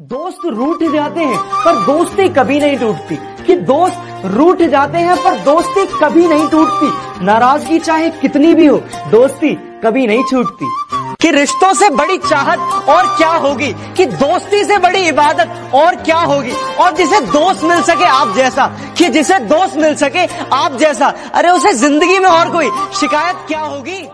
दोस्त रूठ जाते हैं, पर दोस्ती कभी नहीं टूटती। कि दोस्त रूठ जाते हैं, पर दोस्ती कभी नहीं टूटती। नाराज़गी चाहे कितनी भी हो, दोस्ती कभी नहीं छूटती। कि रिश्तों से बड़ी चाहत और क्या होगी? कि दोस्ती से बड़ी इबादत और क्या होगी? और जिसे दोस्त मिल सके आप जैसा। कि जिसे दोस्त मिल सके आप जैसा। अरे उसे ज़िंदगी में और कोई शिकायत क्या होगी?